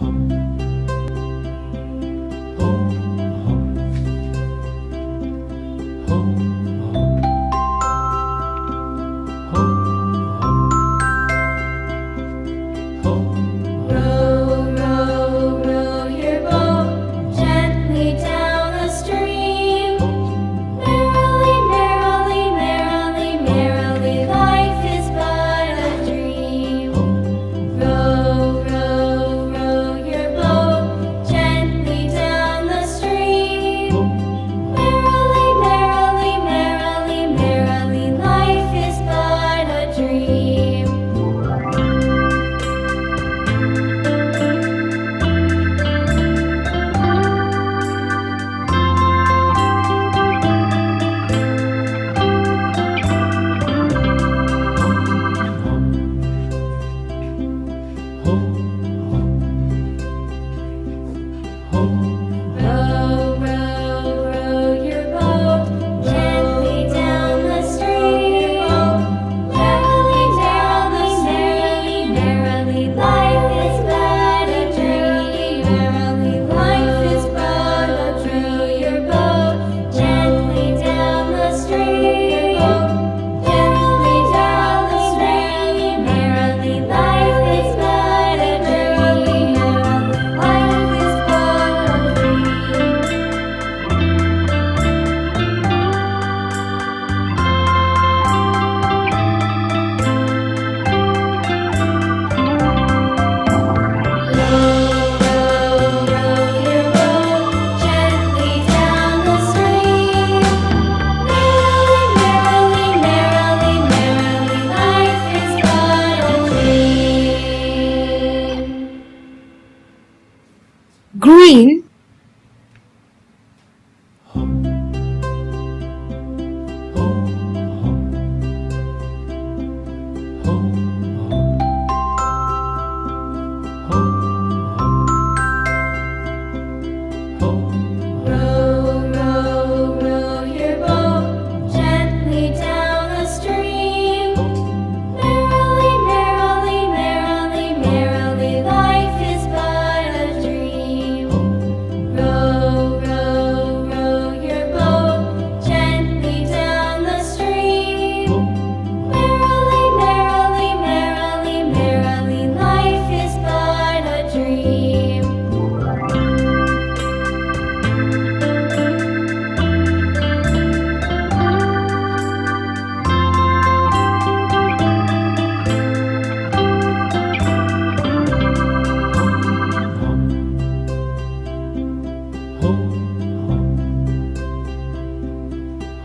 Row, 哦。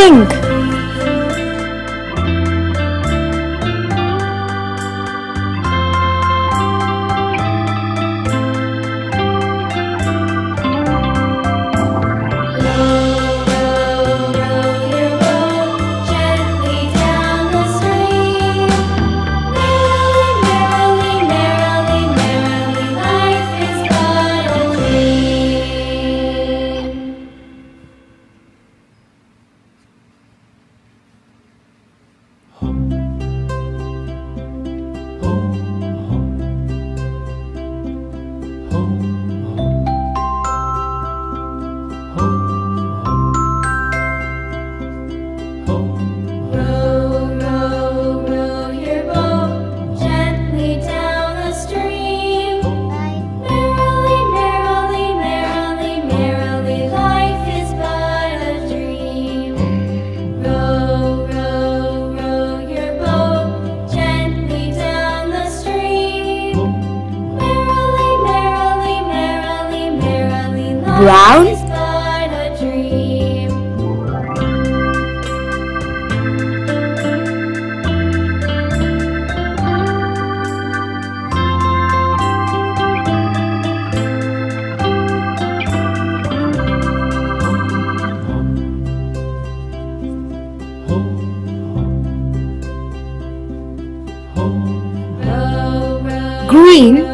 pink Row, brown? Green?